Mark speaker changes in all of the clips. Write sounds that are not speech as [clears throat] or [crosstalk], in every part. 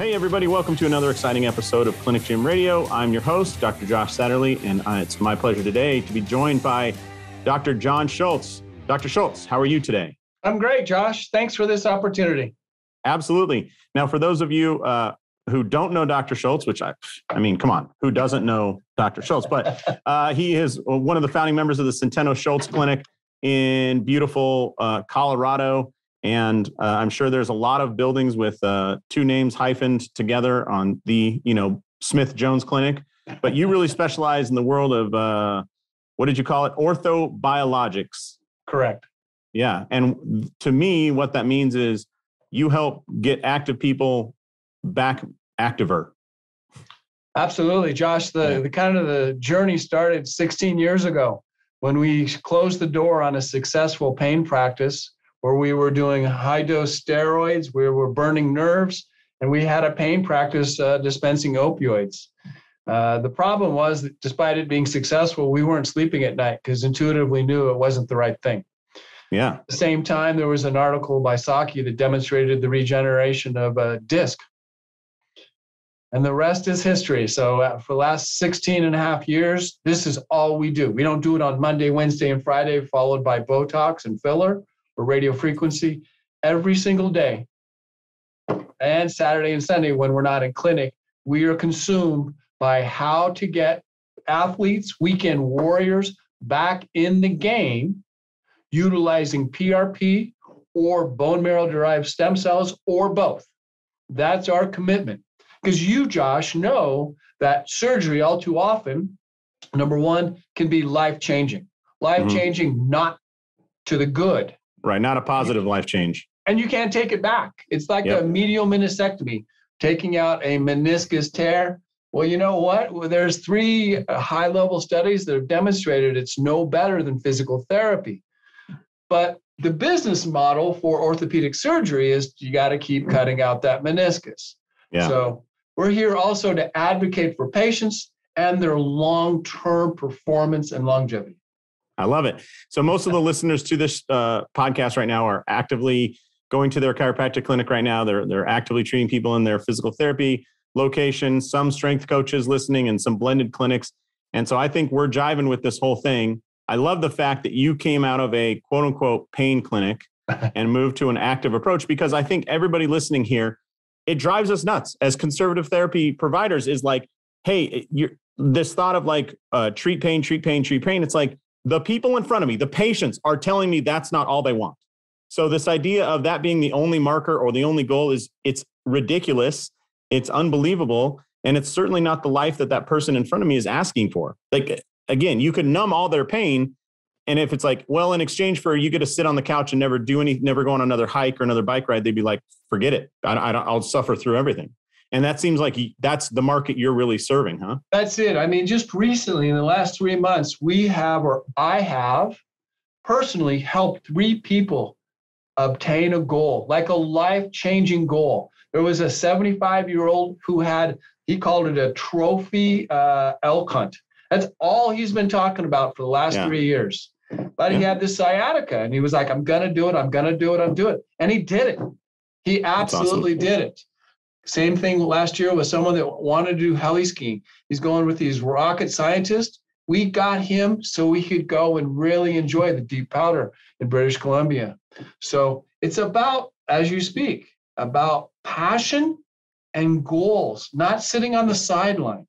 Speaker 1: Hey, everybody, welcome to another exciting episode of Clinic Gym Radio. I'm your host, Dr. Josh Satterlee, and uh, it's my pleasure today to be joined by Dr. John Schultz. Dr. Schultz, how are you today?
Speaker 2: I'm great, Josh. Thanks for this opportunity.
Speaker 1: Absolutely. Now, for those of you uh, who don't know Dr. Schultz, which I, I mean, come on, who doesn't know Dr. Schultz? But uh, he is one of the founding members of the Centeno Schultz Clinic in beautiful uh, Colorado. And uh, I'm sure there's a lot of buildings with uh, two names hyphened together on the, you know, Smith Jones Clinic. But you really [laughs] specialize in the world of uh, what did you call it? Orthobiologics.
Speaker 2: Correct.
Speaker 1: Yeah. And to me, what that means is you help get active people back activer.
Speaker 2: Absolutely, Josh. The, yeah. the kind of the journey started 16 years ago when we closed the door on a successful pain practice where we were doing high dose steroids, we were burning nerves, and we had a pain practice uh, dispensing opioids. Uh, the problem was that despite it being successful, we weren't sleeping at night because intuitively knew it wasn't the right thing.
Speaker 1: Yeah.
Speaker 2: At the same time, there was an article by Sakai that demonstrated the regeneration of a disc. And the rest is history. So uh, for the last 16 and a half years, this is all we do. We don't do it on Monday, Wednesday, and Friday, followed by Botox and filler or radio frequency every single day. And Saturday and Sunday, when we're not in clinic, we are consumed by how to get athletes, weekend warriors back in the game utilizing PRP or bone marrow derived stem cells or both. That's our commitment. Because you, Josh, know that surgery all too often, number one, can be life changing. Life changing, mm-hmm. not to the good.
Speaker 1: Right. Not a positive life change.
Speaker 2: And you can't take it back. It's like yep. a medial meniscectomy, taking out a meniscus tear. Well, you know what? Well, there's three uh, high level studies that have demonstrated it's no better than physical therapy. But the business model for orthopedic surgery is you got to keep cutting out that meniscus. Yeah. So we're here also to advocate for patients and their long term performance and longevity.
Speaker 1: I love it. So most of the listeners to this uh, podcast right now are actively going to their chiropractic clinic right now. They're they're actively treating people in their physical therapy location. Some strength coaches listening, and some blended clinics. And so I think we're jiving with this whole thing. I love the fact that you came out of a quote unquote pain clinic [laughs] and moved to an active approach because I think everybody listening here, it drives us nuts as conservative therapy providers is like, hey, you're, this thought of like uh, treat pain, treat pain, treat pain. It's like the people in front of me, the patients are telling me that's not all they want. So this idea of that being the only marker or the only goal is it's ridiculous. It's unbelievable. And it's certainly not the life that that person in front of me is asking for. Like again, you could numb all their pain. And if it's like, well, in exchange for you get to sit on the couch and never do any, never go on another hike or another bike ride, they'd be like, forget it. I, I I'll suffer through everything. And that seems like that's the market you're really serving, huh?
Speaker 2: That's it. I mean, just recently in the last three months, we have, or I have personally helped three people obtain a goal, like a life changing goal. There was a 75 year old who had, he called it a trophy uh, elk hunt. That's all he's been talking about for the last yeah. three years. But yeah. he had this sciatica and he was like, I'm going to do it. I'm going to do it. I'm doing it. And he did it. He absolutely awesome. did it. Same thing last year with someone that wanted to do heli skiing. He's going with these rocket scientists. We got him so we could go and really enjoy the deep powder in British Columbia. So it's about, as you speak, about passion and goals, not sitting on the sideline.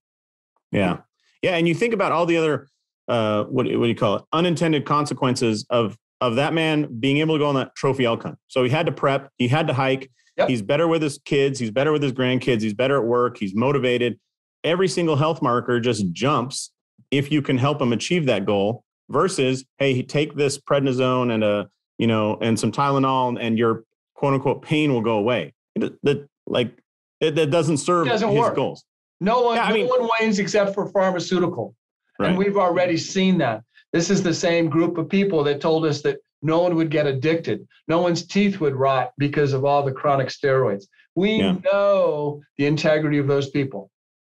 Speaker 1: Yeah. Yeah, and you think about all the other uh, what, what do you call it? Unintended consequences of of that man being able to go on that trophy elk hunt. So he had to prep, he had to hike. Yep. He's better with his kids, he's better with his grandkids, he's better at work, he's motivated. Every single health marker just jumps if you can help him achieve that goal. Versus, hey, take this prednisone and a you know and some Tylenol, and your quote unquote pain will go away. That like it, that doesn't serve doesn't his work. goals.
Speaker 2: No one, yeah, no mean, one wins except for pharmaceutical. Right. And we've already seen that. This is the same group of people that told us that no one would get addicted. No one's teeth would rot because of all the chronic steroids. We yeah. know the integrity of those people.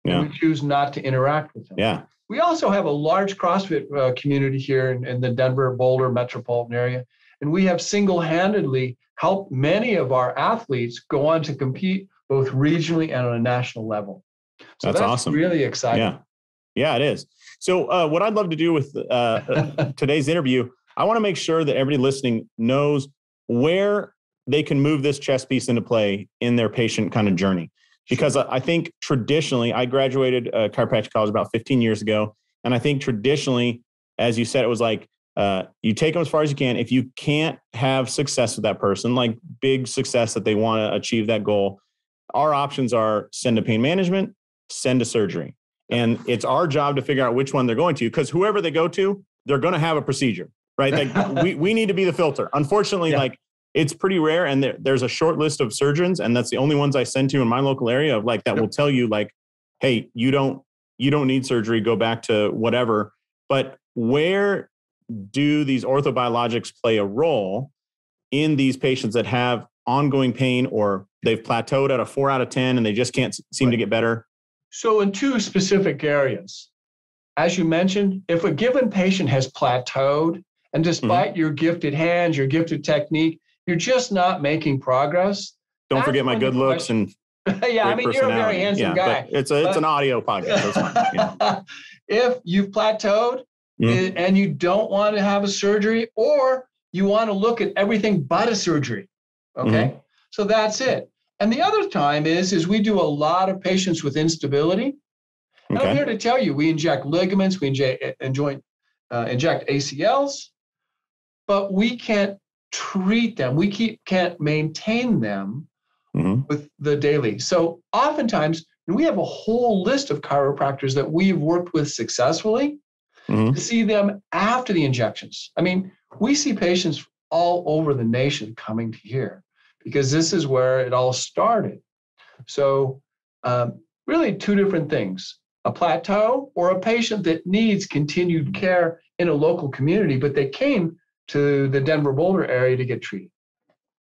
Speaker 2: Yeah. we choose not to interact with them.
Speaker 1: Yeah.
Speaker 2: We also have a large CrossFit uh, community here in, in the Denver Boulder metropolitan area. And we have single handedly helped many of our athletes go on to compete both regionally and on a national level.
Speaker 1: So that's, that's awesome.
Speaker 2: Really exciting.
Speaker 1: Yeah. Yeah, it is. So, uh, what I'd love to do with uh, [laughs] today's interview, I want to make sure that everybody listening knows where they can move this chess piece into play in their patient kind of journey. Because I think traditionally, I graduated uh, chiropractic college about 15 years ago. And I think traditionally, as you said, it was like uh, you take them as far as you can. If you can't have success with that person, like big success that they want to achieve that goal, our options are send to pain management, send to surgery. And it's our job to figure out which one they're going to, because whoever they go to, they're going to have a procedure, right? Like [laughs] we, we need to be the filter. Unfortunately, yeah. like it's pretty rare. And there, there's a short list of surgeons, and that's the only ones I send to in my local area of like that will tell you like, hey, you don't you don't need surgery, go back to whatever. But where do these orthobiologics play a role in these patients that have ongoing pain or they've plateaued at a four out of 10 and they just can't seem right. to get better?
Speaker 2: So, in two specific areas, as you mentioned, if a given patient has plateaued, and despite mm-hmm. your gifted hands, your gifted technique, you're just not making progress.
Speaker 1: Don't forget my good looks and [laughs]
Speaker 2: yeah, I mean you're a very handsome yeah,
Speaker 1: guy. It's a it's an audio podcast.
Speaker 2: Yeah. [laughs] if you've plateaued mm-hmm. and you don't want to have a surgery, or you want to look at everything but a surgery, okay, mm-hmm. so that's it. And the other time is is we do a lot of patients with instability. And I'm here to tell you, we inject ligaments, we inject, inject, uh, inject ACLs, but we can't treat them. We keep, can't maintain them mm-hmm. with the daily. So oftentimes, we have a whole list of chiropractors that we've worked with successfully mm-hmm. to see them after the injections. I mean, we see patients all over the nation coming to here because this is where it all started. So, um, really, two different things a plateau or a patient that needs continued care in a local community, but they came to the Denver Boulder area to get treated.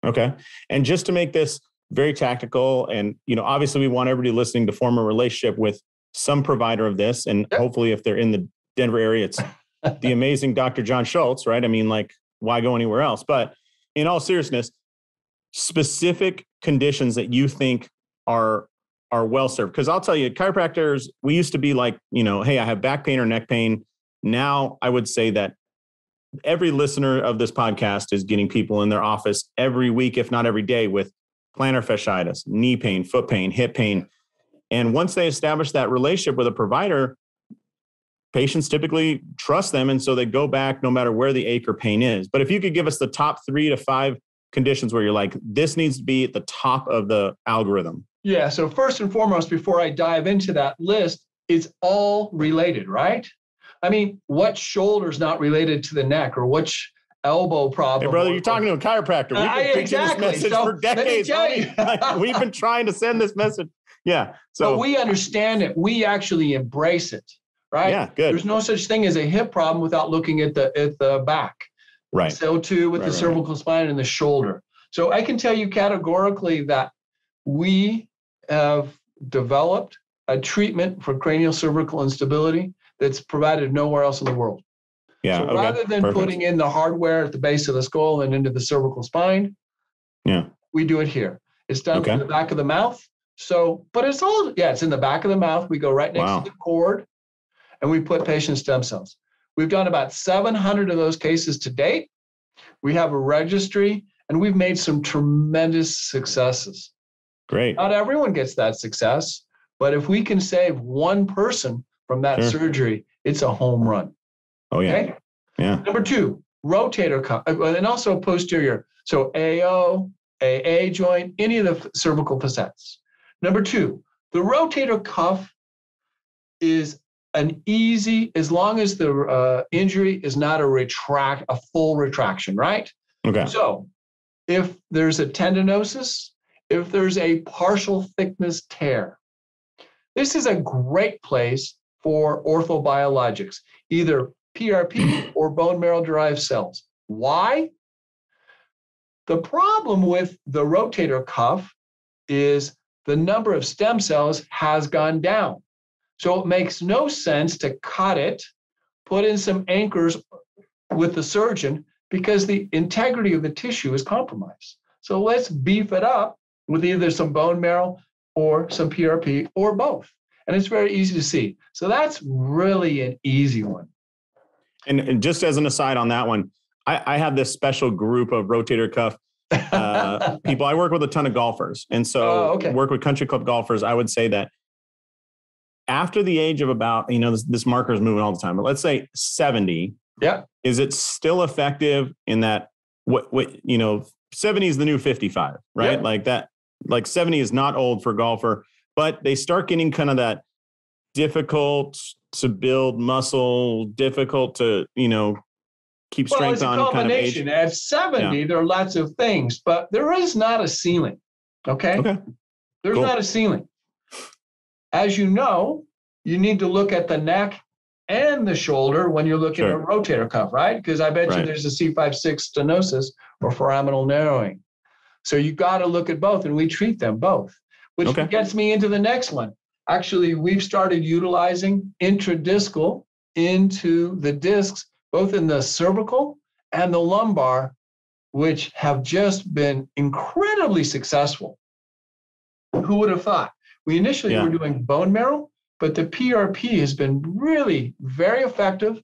Speaker 1: Okay. And just to make this very tactical, and you know, obviously we want everybody listening to form a relationship with some provider of this. And yep. hopefully if they're in the Denver area, it's [laughs] the amazing Dr. John Schultz, right? I mean, like, why go anywhere else? But in all seriousness, specific conditions that you think are are well served. Because I'll tell you, chiropractors, we used to be like, you know, hey, I have back pain or neck pain. Now I would say that every listener of this podcast is getting people in their office every week, if not every day, with plantar fasciitis, knee pain, foot pain, hip pain. And once they establish that relationship with a provider, patients typically trust them. And so they go back no matter where the ache or pain is. But if you could give us the top three to five conditions where you're like, this needs to be at the top of the algorithm.
Speaker 2: Yeah. So, first and foremost, before I dive into that list, it's all related, right? I mean, what shoulder's not related to the neck or which elbow problem?
Speaker 1: Hey, brother, you're talking to a chiropractor. We've been preaching exactly. this message so, for decades. [laughs] like, we've been trying to send this message. Yeah. So
Speaker 2: but we understand it. We actually embrace it, right?
Speaker 1: Yeah, good.
Speaker 2: There's no such thing as a hip problem without looking at the at the back.
Speaker 1: Right.
Speaker 2: So too with right, the right. cervical spine and the shoulder. So I can tell you categorically that we have developed a treatment for cranial cervical instability that's provided nowhere else in the world.
Speaker 1: Yeah.
Speaker 2: So okay. rather than Perfect. putting in the hardware at the base of the skull and into the cervical spine,
Speaker 1: yeah,
Speaker 2: we do it here. It's done okay. the back of the mouth. So, but it's all yeah, it's in the back of the mouth. We go right next wow. to the cord, and we put patient stem cells. We've done about 700 of those cases to date. We have a registry, and we've made some tremendous successes.
Speaker 1: Great.
Speaker 2: Not everyone gets that success, but if we can save one person from that sure. surgery, it's a home run.
Speaker 1: Oh yeah. Okay? Yeah.
Speaker 2: Number two, rotator cuff, uh, and also posterior. So AO, AA joint, any of the cervical facets. Number two, the rotator cuff is an easy, as long as the uh, injury is not a retract, a full retraction, right?
Speaker 1: Okay.
Speaker 2: So if there's a tendinosis, if there's a partial thickness tear, this is a great place for orthobiologics, either PRP or bone marrow derived cells. Why? The problem with the rotator cuff is the number of stem cells has gone down. So it makes no sense to cut it, put in some anchors with the surgeon because the integrity of the tissue is compromised. So let's beef it up with either some bone marrow or some PRP or both. And it's very easy to see. So that's really an easy one.
Speaker 1: And, and just as an aside on that one, I, I have this special group of rotator cuff uh, [laughs] people. I work with a ton of golfers. And so
Speaker 2: Oh, okay.
Speaker 1: work with country club golfers. I would say that after the age of about, you know, this, this marker is moving all the time, but let's say 70,
Speaker 2: Yeah.
Speaker 1: is it still effective in that what what you know 70 is the new 55 right like that like 70 is not old for a golfer but they start getting kind of that difficult to build muscle difficult to you know keep
Speaker 2: Well,
Speaker 1: strength
Speaker 2: a
Speaker 1: on kind of age.
Speaker 2: At 70, there are lots of things, but there is not a ceiling. Okay.
Speaker 1: okay
Speaker 2: There's
Speaker 1: Cool.
Speaker 2: not a ceiling. As you know, you need to look at the neck and the shoulder when you're looking
Speaker 1: Sure.
Speaker 2: at a rotator cuff, right? Because I bet you there's a C5-6 stenosis or foraminal narrowing. So you got to look at both, and we treat them both, which
Speaker 1: Okay.
Speaker 2: gets me into the next one. Actually, we've started utilizing intradiscal into the discs, both in the cervical and the lumbar, which have just been incredibly successful. Who would have thought? We initially
Speaker 1: Yeah.
Speaker 2: were doing bone marrow, but the PRP has been really very effective.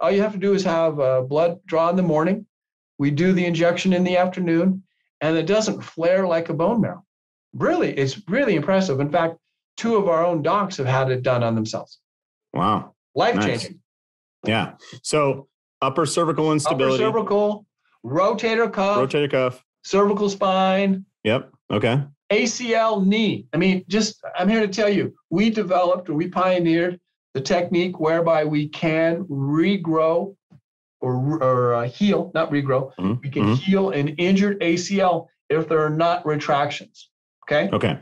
Speaker 2: All you have to do is have uh, blood draw in the morning. We do the injection in the afternoon, and it doesn't flare like a bone marrow. Really, it's really impressive. In fact, two of our own docs have had it done on themselves.
Speaker 1: wow
Speaker 2: Life
Speaker 1: Nice.
Speaker 2: changing.
Speaker 1: yeah so upper cervical instability.
Speaker 2: Upper cervical, rotator cuff,
Speaker 1: rotator cuff
Speaker 2: cervical spine,
Speaker 1: yep okay
Speaker 2: ACL knee. I mean, just I'm here to tell you, we developed or we pioneered the technique whereby we can regrow or, or uh, heal, not regrow.
Speaker 1: Mhm,
Speaker 2: We can
Speaker 1: mhm.
Speaker 2: heal an injured ACL if there are not retractions. Okay.
Speaker 1: Okay.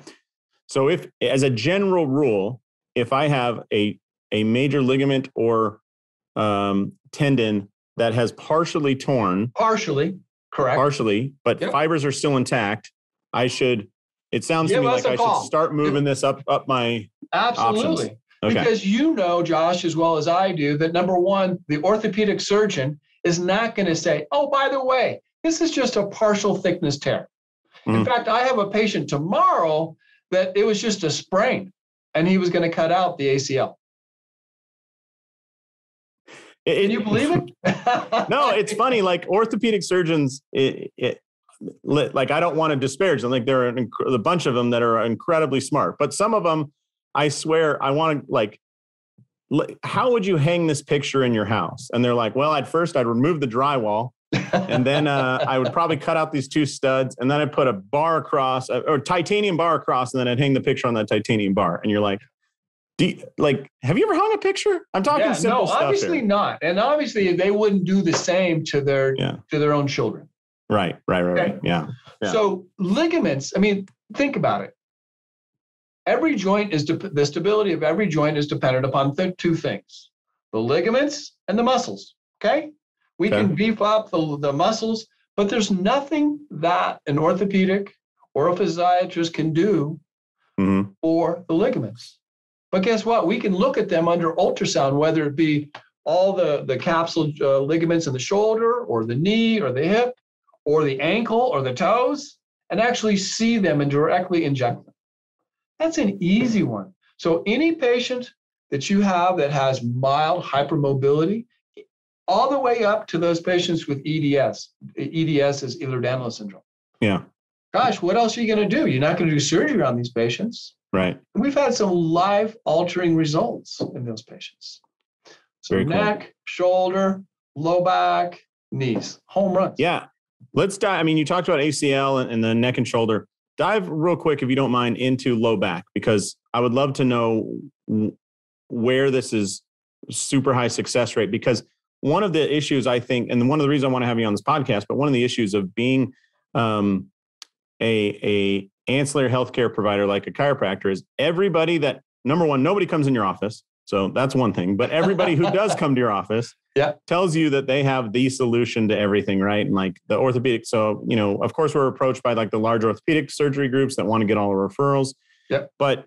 Speaker 1: So if as a general rule, if I have a a major ligament or um, tendon that has partially torn,
Speaker 2: Partially, correct.
Speaker 1: partially, but
Speaker 2: Yep.
Speaker 1: fibers are still intact, I should. It sounds
Speaker 2: Give
Speaker 1: to me like I
Speaker 2: call.
Speaker 1: should start moving this up up my.
Speaker 2: Absolutely.
Speaker 1: Okay.
Speaker 2: Because you know, Josh, as well as I do, that number one, the orthopedic surgeon is not going to say, oh, by the way, this is just a partial thickness tear. In
Speaker 1: Mm.
Speaker 2: fact, I have a patient tomorrow that it was just a sprain and he was going to cut out the ACL.
Speaker 1: It-
Speaker 2: Can you believe it? [laughs]
Speaker 1: no, it's funny. Like orthopedic surgeons, it, it like I don't want to disparage them. Like there are a bunch of them that are incredibly smart, but some of them, I swear, I want to like. li- How would you hang this picture in your house? And they're like, well, at first I'd remove the drywall, and then uh, I would probably cut out these two studs, and then I'd put a bar across, uh, or titanium bar across, and then I'd hang the picture on that titanium bar. And you're like, do you- like, have you ever hung a picture? I'm talking
Speaker 2: Yeah,
Speaker 1: simple
Speaker 2: no,
Speaker 1: stuff
Speaker 2: obviously
Speaker 1: here.
Speaker 2: not. And obviously they wouldn't do the same to their
Speaker 1: Yeah.
Speaker 2: to their own children.
Speaker 1: Right, right, right,
Speaker 2: Okay.
Speaker 1: right. Yeah. Yeah.
Speaker 2: So ligaments, I mean, think about it. Every joint is dep the stability of every joint is dependent upon th- two things: the ligaments and the muscles. Okay, we
Speaker 1: Okay.
Speaker 2: can beef up the, the muscles, but there's nothing that an orthopedic or a physiatrist can do
Speaker 1: hmm
Speaker 2: for the ligaments. But guess what? We can look at them under ultrasound, whether it be all the, the capsule uh, ligaments in the shoulder or the knee or the hip or the ankle or the toes and actually see them and directly inject them. That's an easy one. So any patient that you have that has mild hypermobility, all the way up to those patients with EDS. EDS is Ehlers-Danlos syndrome.
Speaker 1: Yeah.
Speaker 2: Gosh, what else are you going to do? You're not going to do surgery on these patients.
Speaker 1: Right.
Speaker 2: We've had some life altering results in those patients. So
Speaker 1: Very cool.
Speaker 2: neck, shoulder, low back, knees, home runs.
Speaker 1: Yeah. Let's dive. I mean, you talked about ACL and, and the neck and shoulder. Dive real quick, if you don't mind, into low back because I would love to know where this is super high success rate. Because one of the issues I think, and one of the reasons I want to have you on this podcast, but one of the issues of being um, a a ancillary healthcare provider like a chiropractor is everybody that number one, nobody comes in your office. So that's one thing. But everybody who does come to your office [laughs]
Speaker 2: Yeah.
Speaker 1: tells you that they have the solution to everything, right? And like the orthopedic. So, you know, of course, we're approached by like the large orthopedic surgery groups that want to get all the referrals.
Speaker 2: Yep.
Speaker 1: But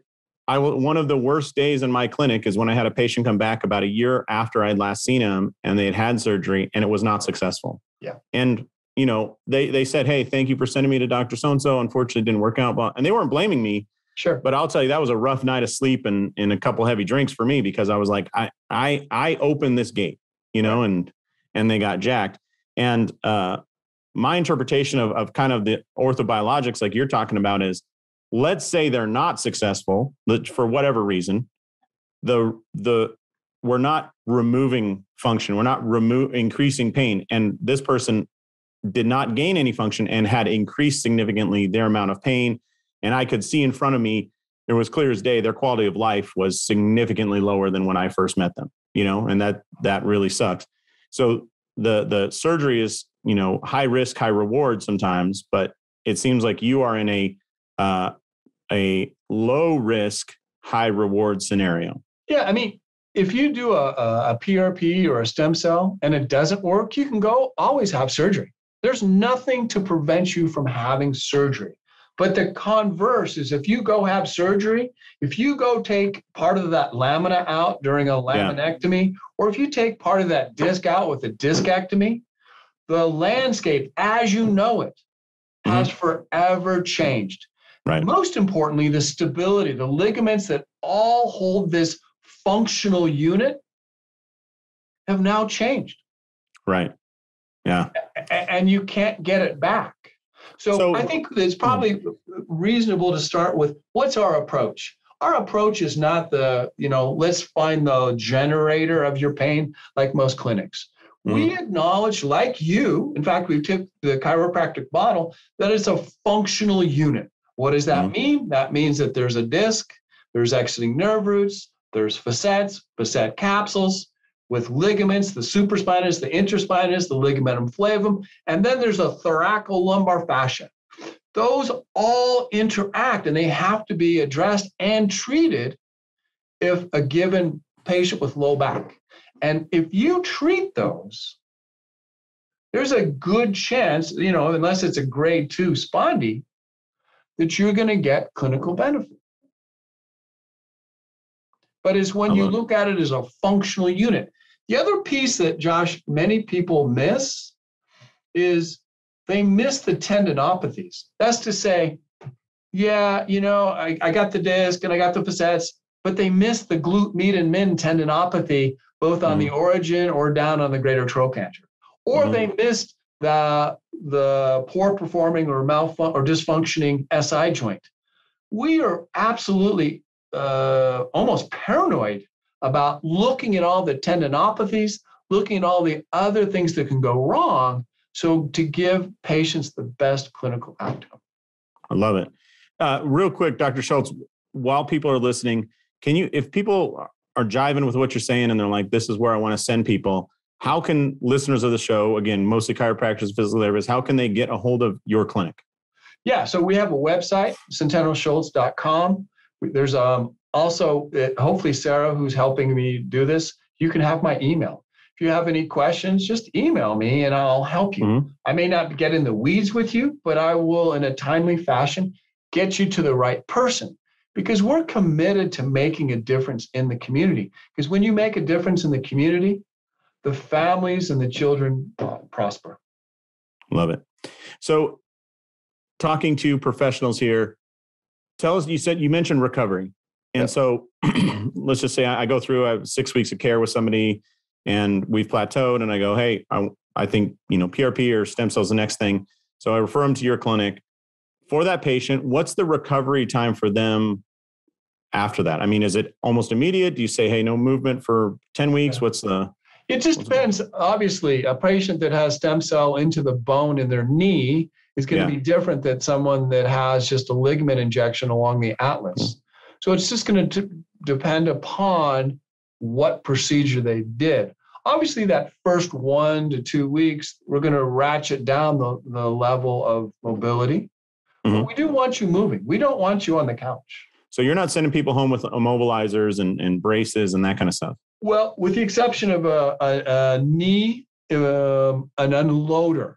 Speaker 1: I one of the worst days in my clinic is when I had a patient come back about a year after I'd last seen him and they had had surgery and it was not successful.
Speaker 2: Yeah.
Speaker 1: And, you know, they, they said, Hey, thank you for sending me to Dr. So-and-so. Unfortunately, it didn't work out. But, and they weren't blaming me.
Speaker 2: Sure.
Speaker 1: But I'll tell you, that was a rough night of sleep and, and a couple heavy drinks for me because I was like, I I I opened this gate, you know, and and they got jacked. And uh, my interpretation of of kind of the orthobiologics, like you're talking about, is let's say they're not successful for whatever reason. The the we're not removing function. We're not remove increasing pain. And this person did not gain any function and had increased significantly their amount of pain. And I could see in front of me, it was clear as day, their quality of life was significantly lower than when I first met them, you know, and that that really sucks. So the the surgery is, you know, high risk, high reward sometimes, but it seems like you are in a uh, a low risk, high reward scenario.
Speaker 2: Yeah, I mean, if you do a, a, PRP or a stem cell and it doesn't work, you can go always have surgery. There's nothing to prevent you from having surgery. But the converse is if you go have surgery, if you go take part of that lamina out during a laminectomy, yeah. or if you take part of that disc out with a discectomy, the landscape as you know it has mm-hmm. forever changed.
Speaker 1: Right.
Speaker 2: Most importantly, the stability, the ligaments that all hold this functional unit have now changed.
Speaker 1: Right. Yeah.
Speaker 2: And you can't get it back. So, so I think it's probably reasonable to start with what's our approach? Our approach is not the, you know, let's find the generator of your pain like most clinics. Mm. We acknowledge, like you, in fact, we took the chiropractic model, that it's a functional unit. What does that mm. mean? That means that there's a disc, there's exiting nerve roots, there's facets, facet capsules with ligaments, the supraspinous, the interspinous, the ligamentum flavum, and then there's a thoracolumbar fascia. Those all interact and they have to be addressed and treated if a given patient with low back. And if you treat those, there's a good chance, you know, unless it's a grade two spondy, that you're going to get clinical benefit but it's when you look at it as a functional unit. The other piece that, Josh, many people miss is they miss the tendinopathies. That's to say, yeah, you know, I, I got the disc and I got the facets, but they miss the glute med and min tendinopathy, both on mm the origin or down on the greater trochanter. Or mm they missed the, the poor performing or malfun- or dysfunctioning SI joint. We are absolutely uh, almost paranoid about looking at all the tendinopathies, looking at all the other things that can go wrong. So to give patients the best clinical outcome.
Speaker 1: I love it. Uh, real quick, Dr. Schultz, while people are listening, can you, if people are jiving with what you're saying and they're like, this is where I want to send people, how can listeners of the show, again, mostly chiropractors, physical therapists, how can they get a hold of your clinic?
Speaker 2: Yeah, so we have a website, centenoschultz.com. There's um, also, uh, hopefully, Sarah, who's helping me do this, you can have my email. If you have any questions, just email me and I'll help you. Mm-hmm. I may not get in the weeds with you, but I will, in a timely fashion, get you to the right person because we're committed to making a difference in the community. Because when you make a difference in the community, the families and the children uh, prosper.
Speaker 1: Love it. So, talking to professionals here, tell us you said you mentioned recovery and so [clears throat] let's just say I, go through I have six weeks of care with somebody and we've plateaued and I go, hey, I, I think, you know, PRP or stem cells the next thing. So I refer them to your clinic. For that patient, what's the recovery time for them after that? I mean, is it almost immediate? Do you say, hey, no movement for 10 weeks? What's the
Speaker 2: it just depends. Obviously, a patient that has stem cell into the bone in their knee is going to yeah. be different than someone that has just a ligament injection along the atlas. Mm-hmm. So it's just going to depend upon what procedure they did. Obviously, that first one to two weeks, we're going to ratchet down the, the level of mobility. Mm-hmm. But we do want you moving. We don't want you on the couch.
Speaker 1: So you're not sending people home with immobilizers and, and braces and that kind of stuff?
Speaker 2: Well, with the exception of a, a, a knee, uh, an unloader.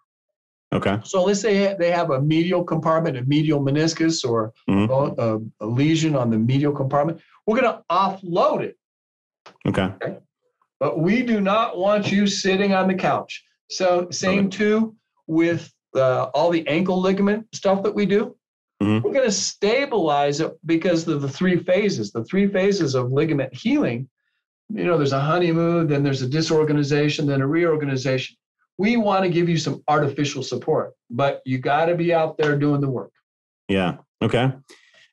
Speaker 1: Okay.
Speaker 2: So let's say they have a medial compartment, a medial meniscus, or mm-hmm. a, a, lesion on the medial compartment. We're going to offload it.
Speaker 1: Okay. okay.
Speaker 2: But we do not want you sitting on the couch. So same okay. too with uh, all the ankle ligament stuff that we do. Mm-hmm. We're going to stabilize it because of the three phases. The three phases of ligament healing. You know, there's a honeymoon, then there's a disorganization, then a reorganization. We want to give you some artificial support, but you got to be out there doing the work.
Speaker 1: Yeah. Okay.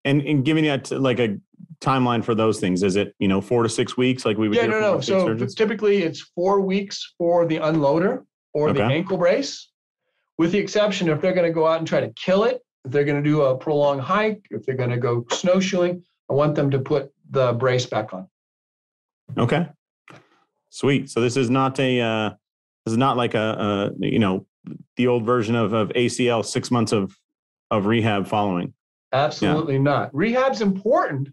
Speaker 1: And, and giving you like a timeline for those things, is it, you know, four to six weeks like we would
Speaker 2: Yeah, no, no. So surgeons? typically it's four weeks for the unloader or okay. the ankle brace, with the exception if they're going to go out and try to kill it, if they're going to do a prolonged hike, if they're going to go snowshoeing, I want them to put the brace back on.
Speaker 1: Okay. Sweet. So this is not a, uh, this is not like a, a you know, the old version of, of ACL, six months of, of rehab following.
Speaker 2: Absolutely yeah. not. Rehab's important,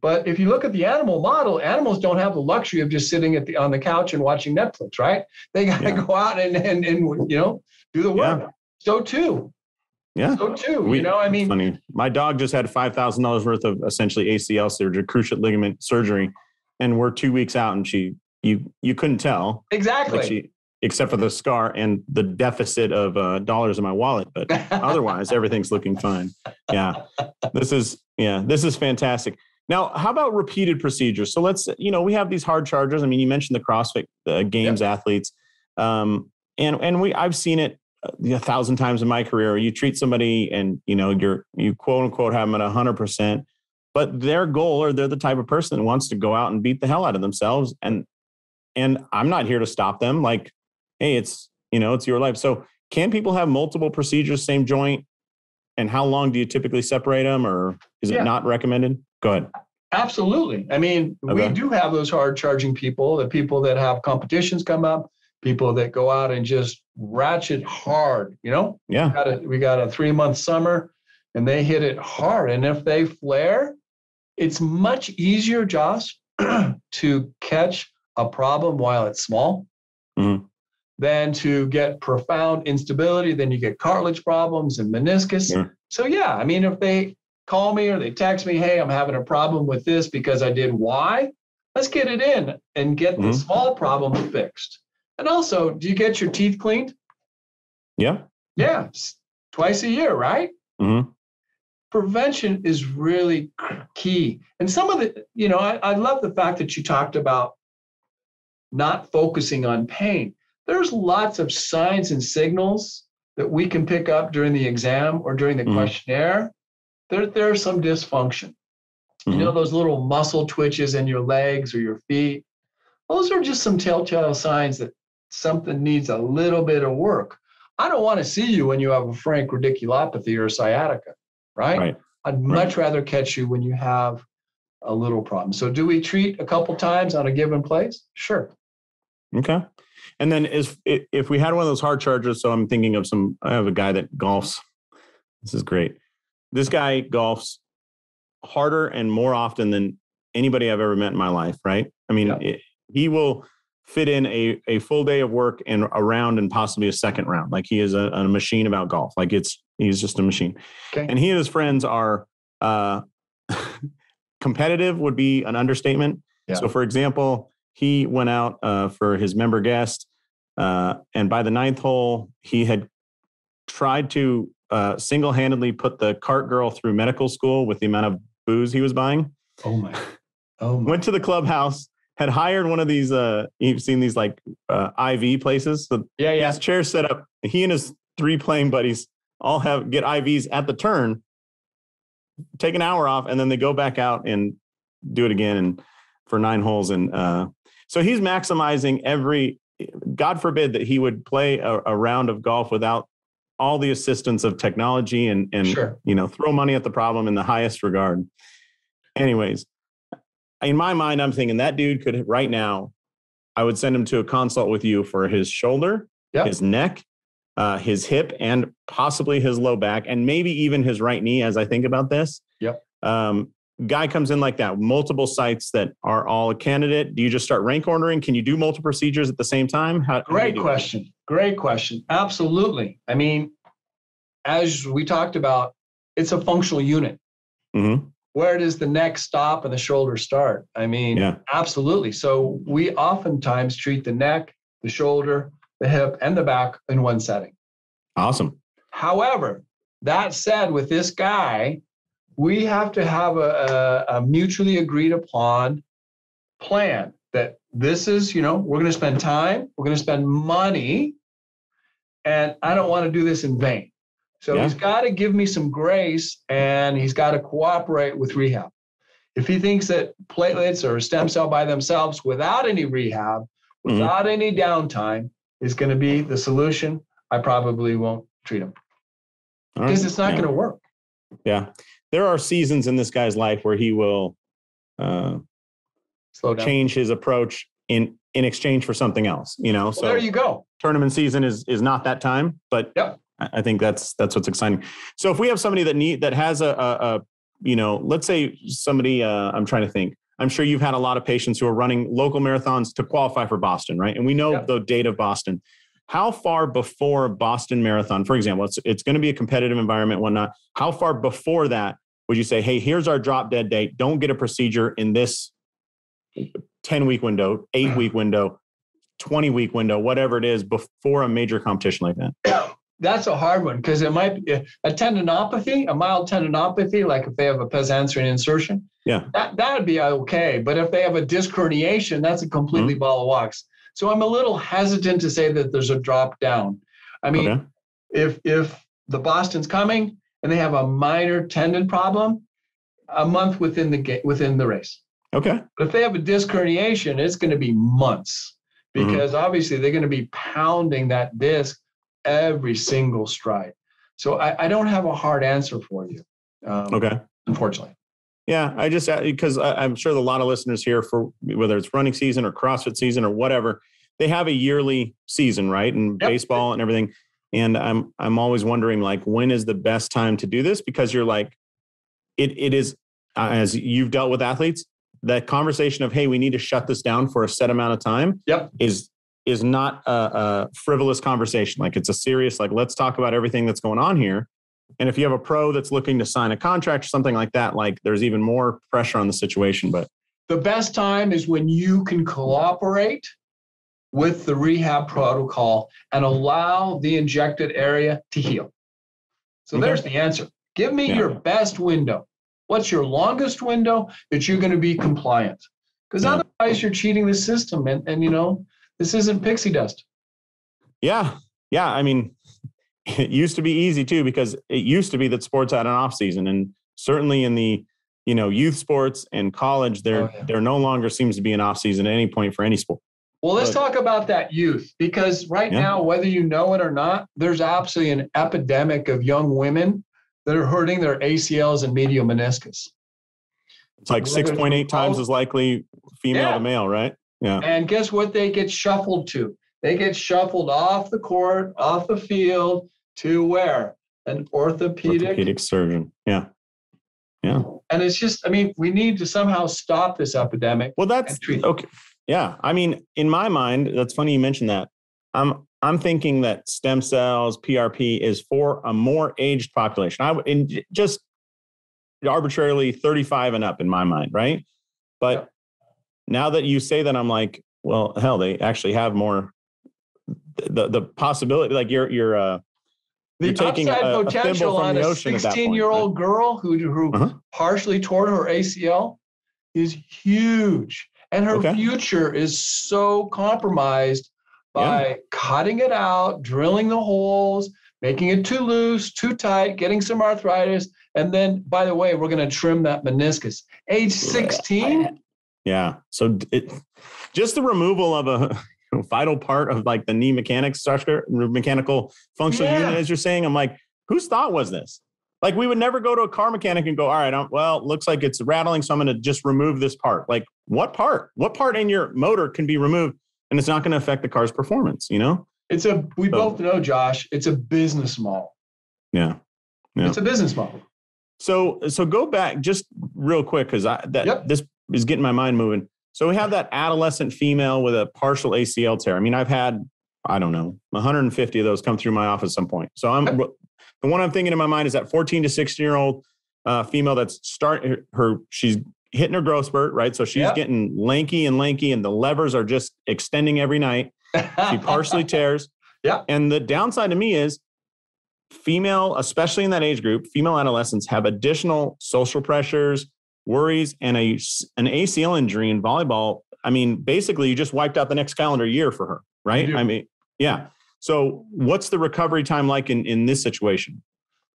Speaker 2: but if you look at the animal model, animals don't have the luxury of just sitting at the on the couch and watching Netflix, right? They got to yeah. [laughs] go out and, and and you know do the work. Yeah. So too.
Speaker 1: Yeah.
Speaker 2: So too. We, you know, I mean,
Speaker 1: funny. My dog just had five thousand dollars worth of essentially ACL surgery, cruciate ligament surgery, and we're two weeks out, and she you you couldn't tell
Speaker 2: exactly.
Speaker 1: Like she, except for the scar and the deficit of uh, dollars in my wallet. But [laughs] otherwise, everything's looking fine. Yeah, this is yeah, this is fantastic. Now, how about repeated procedures? So let's, you know, we have these hard chargers. I mean, you mentioned the CrossFit uh, Games yep. athletes, um, and and we I've seen it uh, a thousand times in my career. You treat somebody, and you know, you're you quote unquote have them at hundred percent, but their goal or they're the type of person that wants to go out and beat the hell out of themselves, and and I'm not here to stop them. Like, hey, it's you know, it's your life. So can people have multiple procedures, same joint? And how long do you typically separate them, or is yeah. it not recommended? Go ahead.
Speaker 2: Absolutely. I mean, okay. we do have those hard charging people, the people that have competitions come up, people that go out and just ratchet hard, you know?
Speaker 1: Yeah.
Speaker 2: We got a, we got a three month summer and they hit it hard. And if they flare, it's much easier, Josh, [clears throat] to catch a problem while it's small mm-hmm. than to get profound instability. Then you get cartilage problems and meniscus. Yeah. So, yeah, I mean, if they call me or they text me, hey, I'm having a problem with this because I did Y. Let's get it in and get mm-hmm. the small problem fixed. And also, do you get your teeth cleaned?
Speaker 1: Yeah.
Speaker 2: Yeah. Twice a year, right?
Speaker 1: Mm-hmm.
Speaker 2: Prevention is really key. And some of the, you know, I, I love the fact that you talked about not focusing on pain. There's lots of signs and signals that we can pick up during the exam or during the mm-hmm. questionnaire there, there's some dysfunction. Mm-hmm. You know, mm-hmm. those little muscle twitches in your legs or your feet, those are just some telltale signs that something needs a little bit of work. I don't want to see you when you have a frank radiculopathy or sciatica, right? right. I'd much right. rather catch you when you have a little problem. So, do we treat a couple times on a given place? Sure.
Speaker 1: Okay. And then, is if we had one of those hard chargers, so I'm thinking of some. I have a guy that golfs. This is great this guy golfs harder and more often than anybody I've ever met in my life, right? I mean, yeah. it, he will fit in a, a full day of work and a round and possibly a second round. Like he is a, a machine about golf. Like it's, he's just a machine. Okay. And he and his friends are uh, [laughs] competitive, would be an understatement. Yeah. So, for example, he went out uh, for his member guest. Uh, and by the ninth hole, he had tried to uh, single-handedly put the cart girl through medical school with the amount of booze he was buying.
Speaker 2: Oh my! Oh
Speaker 1: my. [laughs] Went to the clubhouse, had hired one of these. Uh, you've seen these like uh, IV places. So
Speaker 2: yeah, yeah.
Speaker 1: His chair set up. He and his three playing buddies all have get IVs at the turn. Take an hour off, and then they go back out and do it again, and for nine holes. And uh, so he's maximizing every. God forbid that he would play a, a round of golf without all the assistance of technology and and sure. you know throw money at the problem in the highest regard anyways in my mind i'm thinking that dude could right now i would send him to a consult with you for his shoulder his neck uh, his hip and possibly his low back and maybe even his right knee as i think about this.
Speaker 2: Yep.
Speaker 1: Um, guy comes in like that multiple sites that are all a candidate. Do you just start rank ordering? Can you do multiple procedures at the same time?
Speaker 2: How, great question. Great question. Absolutely. I mean as we talked about it's a functional unit.
Speaker 1: Mm-hmm.
Speaker 2: Where does the neck stop and the shoulder start i mean
Speaker 1: yeah.
Speaker 2: absolutely so we oftentimes treat the neck the shoulder the hip and the back in one setting
Speaker 1: awesome
Speaker 2: however That said, with this guy, we have to have a, a, a mutually agreed upon plan that this is, you know, we're going to spend time, we're going to spend money, and I don't want to do this in vain. So yeah. he's got to give me some grace and he's got to cooperate with rehab. If he thinks that platelets or stem cell by themselves without any rehab, mm-hmm. without mm-hmm. any downtime, is going to be the solution, I probably won't treat him because right. it's not yeah. going to work.
Speaker 1: Yeah. There are seasons in this guy's life where he will uh, Slow down. change his approach in in exchange for something else. You know, well,
Speaker 2: so there you go.
Speaker 1: Tournament season is is not that time, but
Speaker 2: yep.
Speaker 1: I think that's that's what's exciting. So if we have somebody that need that has a, a, a you know, let's say somebody uh, I'm trying to think. I'm sure you've had a lot of patients who are running local marathons to qualify for Boston, right? And we know yep. the date of Boston. How far before Boston Marathon, for example, it's it's going to be a competitive environment, whatnot. How far before that would you say, hey, here's our drop dead date? Don't get a procedure in this 10 week window, eight week window, 20 week window, whatever it is, before a major competition like that? [clears throat]
Speaker 2: That's a hard one because it might be a tendinopathy, a mild tendinopathy, like if they have a pes anserine insertion.
Speaker 1: Yeah.
Speaker 2: That that would be okay. But if they have a disc herniation, that's a completely mm-hmm. ball of wax. So I'm a little hesitant to say that there's a drop down. I mean, okay. if if the Boston's coming and they have a minor tendon problem, a month within the within the race.
Speaker 1: Okay.
Speaker 2: But if they have a disc herniation, it's going to be months mm-hmm. because mm-hmm. obviously they're going to be pounding that disc every single stride. So I, I don't have a hard answer for you.
Speaker 1: Um, okay.
Speaker 2: Unfortunately.
Speaker 1: Yeah, I just because uh, I'm sure a lot of listeners here for whether it's running season or CrossFit season or whatever, they have a yearly season, right? And yep. baseball and everything. And I'm I'm always wondering like when is the best time to do this because you're like, it it is uh, as you've dealt with athletes, that conversation of hey we need to shut this down for a set amount of time
Speaker 2: yep.
Speaker 1: is is not a, a, frivolous conversation like it's a serious like let's talk about everything that's going on here and if you have a pro that's looking to sign a contract or something like that like there's even more pressure on the situation but
Speaker 2: the best time is when you can cooperate with the rehab protocol and allow the injected area to heal so okay. there's the answer give me yeah. your best window What's your longest window that you're going to be compliant? Because yeah. otherwise, you're cheating the system, and and you know this isn't pixie dust.
Speaker 1: Yeah, yeah. I mean, [laughs] it used to be easy too because it used to be that sports had an off season, and certainly in the you know youth sports and college, there oh, yeah. there no longer seems to be an off season at any point for any sport.
Speaker 2: Well, let's but, talk about that youth because right yeah. now, whether you know it or not, there's absolutely an epidemic of young women that are hurting their ACLs and medial meniscus.
Speaker 1: It's like 6.8 times as likely female yeah. to male, right?
Speaker 2: Yeah. And guess what they get shuffled to? They get shuffled off the court, off the field to where? An orthopedic,
Speaker 1: orthopedic surgeon. Yeah. Yeah.
Speaker 2: And it's just, I mean, we need to somehow stop this epidemic.
Speaker 1: Well, that's okay. Yeah. I mean, in my mind, that's funny you mentioned that. I'm I'm thinking that stem cells, PRP, is for a more aged population. I would just arbitrarily 35 and up in my mind, right? But now that you say that, I'm like, well, hell, they actually have more. The the possibility, like you're you're uh,
Speaker 2: the you're taking upside a, potential a on a 16 year old girl who who uh-huh. partially tore her ACL is huge, and her okay. future is so compromised by yeah. cutting it out, drilling the holes, making it too loose, too tight, getting some arthritis. And then, by the way, we're going to trim that meniscus. Age 16?
Speaker 1: Yeah. So it, just the removal of a [laughs] vital part of like the knee mechanics structure, mechanical functional yeah. unit, as you're saying, I'm like, whose thought was this? Like we would never go to a car mechanic and go, all right, I'm, well, looks like it's rattling, so I'm going to just remove this part. Like what part? What part in your motor can be removed? and it's not going to affect the car's performance. You know,
Speaker 2: it's a we so, both know, Josh. It's a business model.
Speaker 1: Yeah,
Speaker 2: yeah. It's a business model.
Speaker 1: So so go back just real quick because I that yep. this is getting my mind moving. So we have that adolescent female with a partial ACL tear. I mean, I've had I don't know 150 of those come through my office at some point. So I'm the one I'm thinking in my mind is that 14 to 16 year old uh, female that's start her, her she's hitting her growth spurt, right? So she's yep. getting lanky and lanky, and the levers are just extending every night. She partially tears. [laughs]
Speaker 2: Yeah.
Speaker 1: And the downside to me is female, especially in that age group, female adolescents have additional social pressures, worries, and a an ACL injury in volleyball. I mean, basically, you just wiped out the next calendar year for her, right? I mean, yeah. So, what's the recovery time like in in this situation?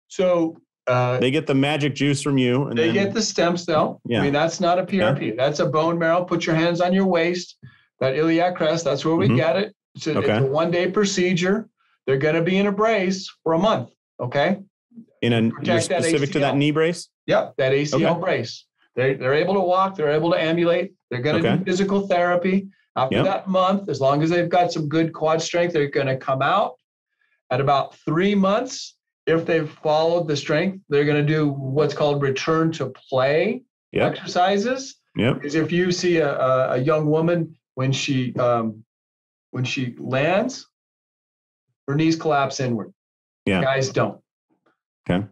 Speaker 2: So uh,
Speaker 1: they get the magic juice from you.
Speaker 2: And they then, get the stem cell. Yeah. I mean, that's not a PRP. Yeah. That's a bone marrow. Put your hands on your waist. That iliac crest. That's where we mm-hmm. get it. It's a, okay. it's a one day procedure. They're going to be in a brace for a month. Okay.
Speaker 1: In a specific that to that knee brace.
Speaker 2: Yep, that ACL okay. brace. They they're able to walk. They're able to ambulate. They're going to okay. do physical therapy. After yep. that month, as long as they've got some good quad strength, they're going to come out at about three months if they've followed the strength, they're going to do what's called return to play yep. exercises.
Speaker 1: Yeah.
Speaker 2: Because if you see a, a, young woman when she um, when she lands, her knees collapse inward.
Speaker 1: Yeah.
Speaker 2: Guys don't.
Speaker 1: Okay.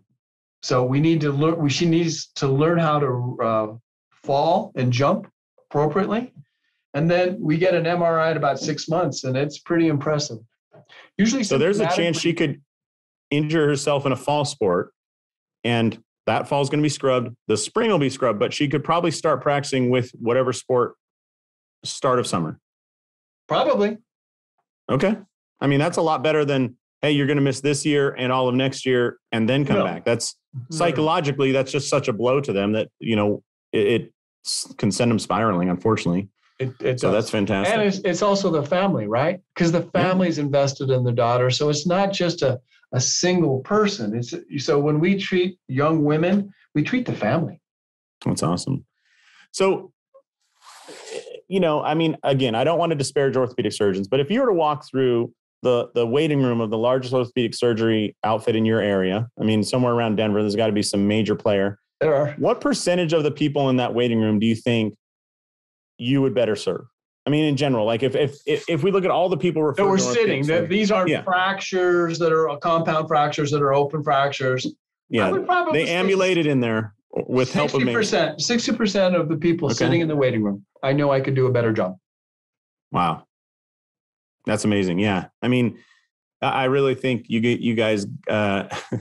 Speaker 2: So we need to learn. We she needs to learn how to uh, fall and jump appropriately, and then we get an MRI at about six months, and it's pretty impressive. Usually,
Speaker 1: so there's a chance she could injure herself in a fall sport and that fall is going to be scrubbed. The spring will be scrubbed, but she could probably start practicing with whatever sport start of summer.
Speaker 2: Probably.
Speaker 1: Okay. I mean, that's a lot better than, hey, you're going to miss this year and all of next year and then come no. back. That's psychologically, that's just such a blow to them that, you know, it, it can send them spiraling, unfortunately. It, it so does. that's fantastic.
Speaker 2: And it's, it's also the family, right? Because the family's yeah. invested in the daughter. So it's not just a, a single person. It's so when we treat young women, we treat the family.
Speaker 1: That's awesome. So, eh, you know, I mean, again, I don't want to disparage orthopedic surgeons, but if you were to walk through the the waiting room of the largest orthopedic surgery outfit in your area, I mean, somewhere around Denver, there's got to be some major player.
Speaker 2: There are.
Speaker 1: What percentage of the people in that waiting room do you think you would better serve? I mean, in general, like if if if we look at all the people referred
Speaker 2: that were sitting, that these aren't yeah. fractures that are compound fractures that are open fractures.
Speaker 1: Yeah, they ambulated in there with 60%, help of
Speaker 2: percent. Sixty percent of the people okay. sitting in the waiting room. I know I could do a better job.
Speaker 1: Wow, that's amazing. Yeah, I mean, I really think you get you guys. Uh, [laughs]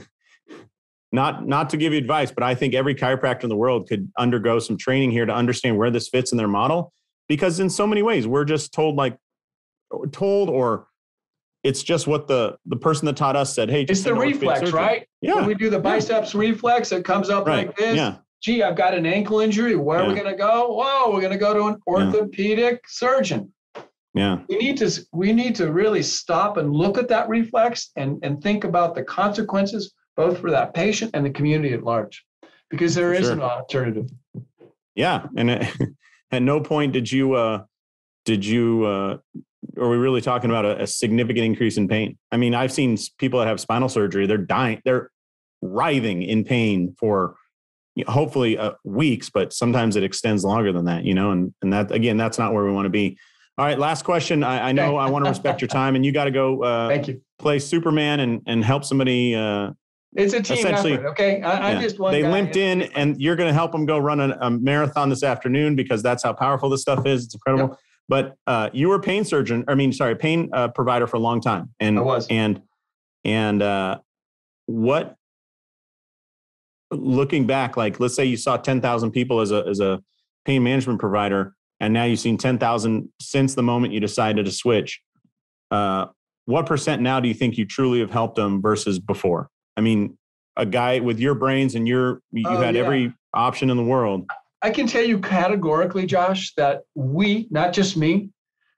Speaker 1: not not to give you advice, but I think every chiropractor in the world could undergo some training here to understand where this fits in their model because in so many ways we're just told like told or it's just what the the person that taught us said hey
Speaker 2: it's the reflex right
Speaker 1: yeah
Speaker 2: when we do the biceps yeah. reflex it comes up right. like this
Speaker 1: yeah
Speaker 2: gee i've got an ankle injury where yeah. are we going to go whoa we're going to go to an orthopedic surgeon
Speaker 1: yeah.
Speaker 2: We need to we need to really stop and look at that reflex and and think about the consequences both for that patient and the community at large because there is sure. an alternative.
Speaker 1: Yeah and it, [laughs] at no point did you uh did you uh are we really talking about a, a, significant increase in pain? I mean i've seen people that have spinal surgery they're dying they're writhing in pain for you know, hopefully uh, weeks but sometimes it extends longer than that you know and and that again that's not where we want to be all right last question i, I know i want to respect your time and you got to go uh [laughs]
Speaker 2: thank you
Speaker 1: play superman and and help somebody uh
Speaker 2: it's a team effort. Okay, I, am just one.
Speaker 1: They
Speaker 2: guy.
Speaker 1: limped in, and you're going to help them go run a, a, marathon this afternoon because that's how powerful this stuff is. It's incredible. Yep. But uh, you were a pain surgeon. I mean, sorry, pain uh, provider for a long time, and
Speaker 2: I was.
Speaker 1: And and uh, what? Looking back, like let's say you saw ten thousand people as a as a pain management provider, and now you've seen ten thousand since the moment you decided to switch. Uh, what percent now do you think you truly have helped them versus before? I mean, a guy with your brains and your you oh, had yeah. every option in the world.
Speaker 2: I can tell you categorically, Josh, that we, not just me,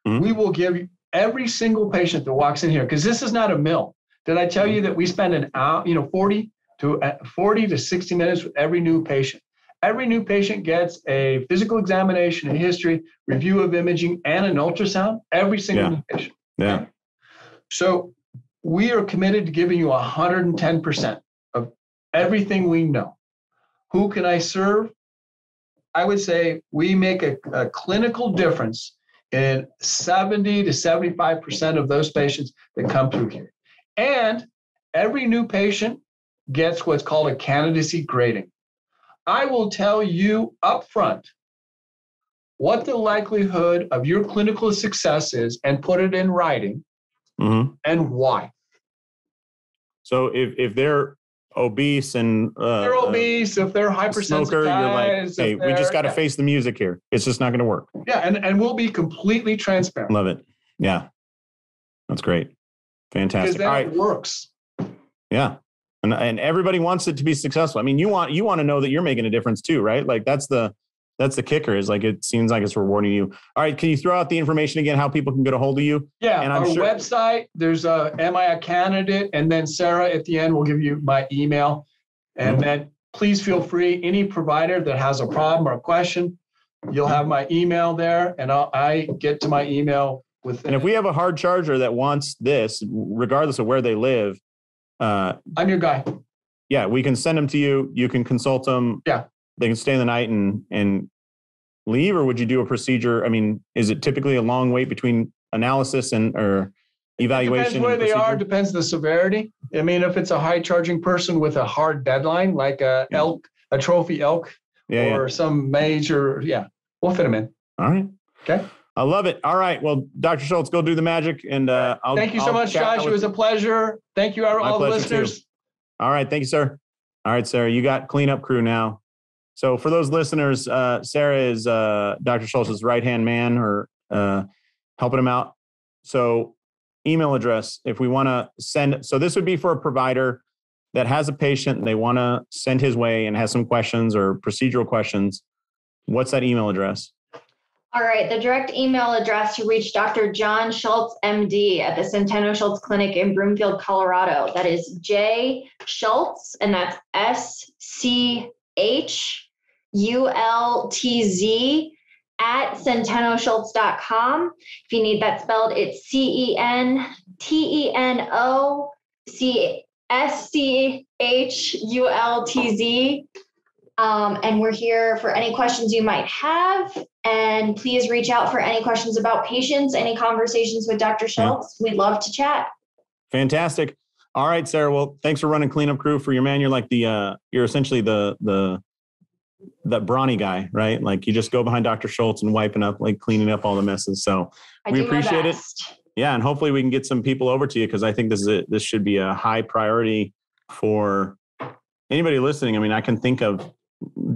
Speaker 2: mm-hmm. we will give every single patient that walks in here because this is not a mill. Did I tell you that we spend an hour, you know, 40 to uh, 40 to 60 minutes with every new patient? Every new patient gets a physical examination, a history, review of imaging, and an ultrasound. Every single
Speaker 1: yeah.
Speaker 2: new patient.
Speaker 1: Yeah.
Speaker 2: So we are committed to giving you 110% of everything we know. Who can I serve? I would say we make a, a clinical difference in 70 to 75% of those patients that come through here. And every new patient gets what's called a candidacy grading. I will tell you up front what the likelihood of your clinical success is and put it in writing
Speaker 1: mm-hmm.
Speaker 2: and why.
Speaker 1: So if if they're obese and uh,
Speaker 2: they're
Speaker 1: uh,
Speaker 2: obese, if they're hypersensitized,
Speaker 1: smoker, you're like, hey, we just got to
Speaker 2: yeah.
Speaker 1: face the music here. It's just not going to work.
Speaker 2: Yeah, and, and we'll be completely transparent
Speaker 1: Love it. Yeah, that's great.
Speaker 2: because
Speaker 1: Fantastic.
Speaker 2: then
Speaker 1: All right.
Speaker 2: it works.
Speaker 1: Yeah. And, and everybody wants it to be successful. I mean, you want you want to know that you're making a difference too, right? Like that's the that's the kicker is like it seems like it's rewarding you. All right, can you throw out the information again how people can get a hold of you?
Speaker 2: Yeah,
Speaker 1: And I'm
Speaker 2: our
Speaker 1: sure-
Speaker 2: website, there's a Am I a Candidate? And then Sarah at the end will give you my email. And
Speaker 1: Mhm.
Speaker 2: then please feel free, any provider that has a problem or a question, you'll have my email there and I'll, I get to my email with.
Speaker 1: And if we have a hard charger that wants this, regardless of where they live, uh,
Speaker 2: I'm your guy.
Speaker 1: yeah, we can send them to you. You can consult them.
Speaker 2: Yeah.
Speaker 1: They can stay in the night and and leave, or would you do a procedure? I mean, is it typically a long wait between analysis and or evaluation?
Speaker 2: Depends where they are, depends the severity. I mean, if it's a high charging person with a hard deadline, like a
Speaker 1: Yeah.
Speaker 2: elk, a trophy elk,
Speaker 1: Yeah, yeah.
Speaker 2: or some major, yeah, we'll fit them in.
Speaker 1: All right.
Speaker 2: Okay.
Speaker 1: I love it. All right. Well, Dr. Schultz, go do the magic. And uh, I'll,
Speaker 2: Thank you so
Speaker 1: I'll
Speaker 2: much, Josh. It was a pleasure. Thank you, all
Speaker 1: My
Speaker 2: all the
Speaker 1: pleasure, too.
Speaker 2: listeners.
Speaker 1: All right. Thank you, sir. All right, Sarah, you got cleanup crew now. So for those listeners, uh, Sarah is uh, Dr. Schultz's right hand man or uh, helping him out. So email address, if we want to send, so this would be for a provider that has a patient they want to send his way and has some questions or procedural questions. What's that email address?
Speaker 3: All right, the direct email address to reach Dr. John Schultz, MD, at the Centeno Schultz Clinic in Broomfield, Colorado. That is J Schultz, and that's S C H U L T Z at centenoschultz.com. If you need that spelled, it's C E N T E N O C S C H U L T Z. Um, and we're here for any questions you might have. And please reach out for any questions about patients, any conversations with Dr. Schultz. We'd love to chat.
Speaker 1: Fantastic. All right, Sarah. Well, thanks for running cleanup crew for your man. You're like the uh you're essentially the the that brawny guy, right? Like you just go behind Dr. Schultz and wiping up, like cleaning up all the messes. So
Speaker 3: I
Speaker 1: We appreciate it. yeah, and hopefully we can get some people over to you because I think this is a, this should be a high priority for anybody listening. I mean, I can think of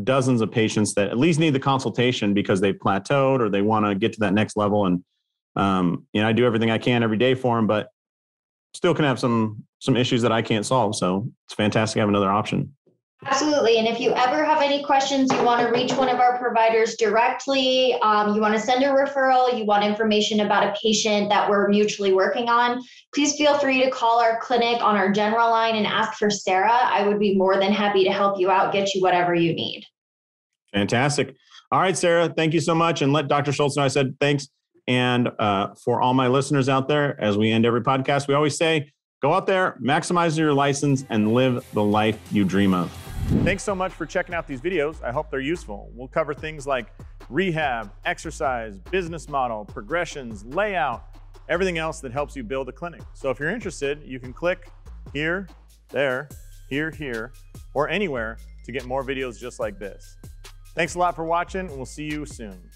Speaker 1: dozens of patients that at least need the consultation because they've plateaued or they want to get to that next level. And um, you know, I do everything I can every day for them, but still can have some some issues that I can't solve. So it's fantastic to have another option.
Speaker 3: Absolutely. And if you ever have any questions, you want to reach one of our providers directly, um, you want to send a referral, you want information about a patient that we're mutually working on, please feel free to call our clinic on our general line and ask for Sarah. I would be more than happy to help you out, get you whatever you need.
Speaker 1: Fantastic. All right, Sarah, thank you so much. And let Dr. Schultz know I said thanks. And uh, for all my listeners out there, as we end every podcast, we always say go out there, maximize your license, and live the life you dream of. Thanks so much for checking out these videos. I hope they're useful. We'll cover things like rehab, exercise, business model, progressions, layout, everything else that helps you build a clinic. So if you're interested, you can click here, there, here, here, or anywhere to get more videos just like this. Thanks a lot for watching, and we'll see you soon.